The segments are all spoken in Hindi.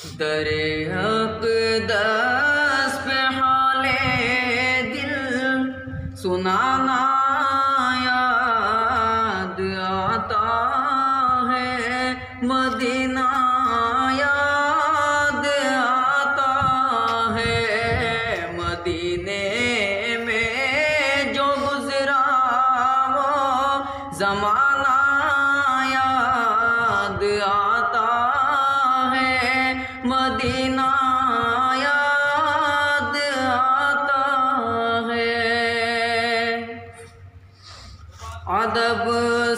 दरे हक दस पे हाले दिल, सुनाना याद आता है, मदीना याद आता है। मदीने में जो गुजरा वो जमाना याद आता मदीना याद आता है। अदब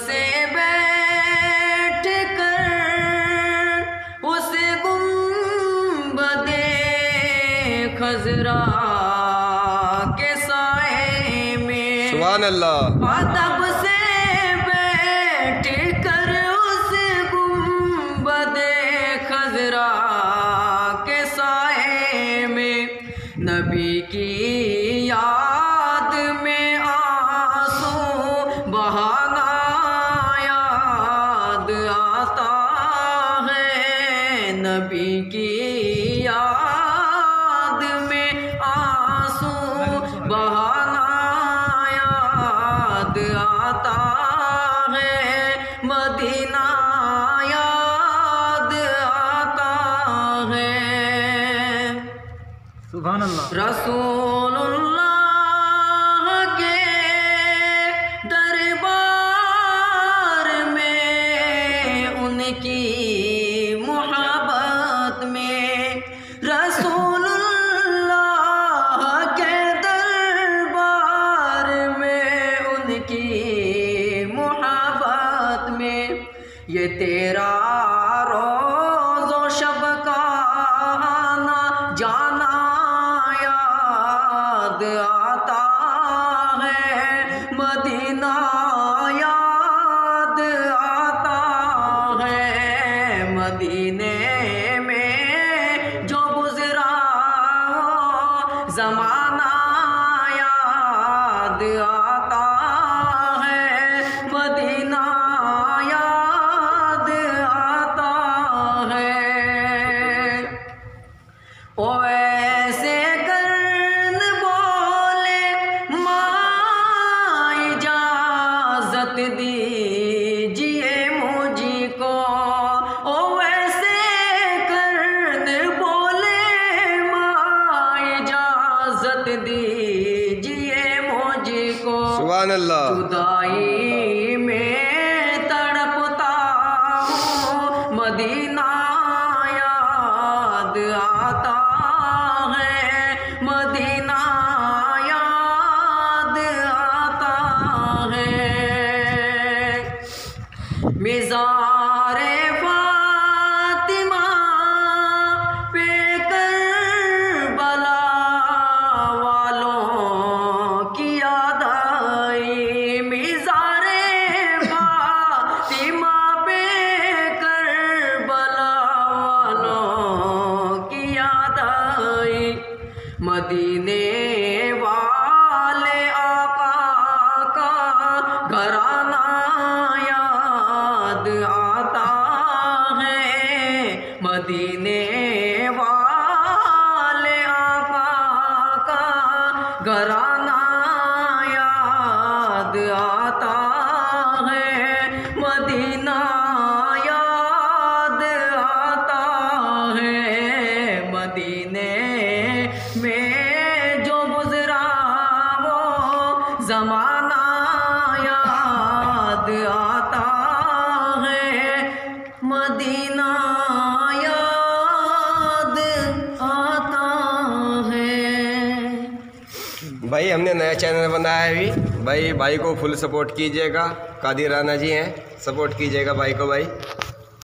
से बैठ कर उस गुम्बदे खजरा के साए में अल्लाह। याद में आँसू बहाना याद आता है। मदीना याद आता है। सुबहान अल्लाह रसूलुल्लाह ये तेरा रोज़ो ओ ऐसे कर्न बोले माँ इजाज़त दीजिए मुझको। ओ ऐसे कर्न बोले माँ इजाज़त दीजिए मुझको। सुबहान अल्लाह। जुदाई मदीने वाले आका का घराना याद आता है। मदीने वाले आका का घराना जमाना याद आता है। मदीना याद आता है। भाई, हमने नया चैनल बनाया है अभी। भाई भाई को फुल सपोर्ट कीजिएगा। कादिर राना जी हैं। सपोर्ट कीजिएगा भाई को, भाई।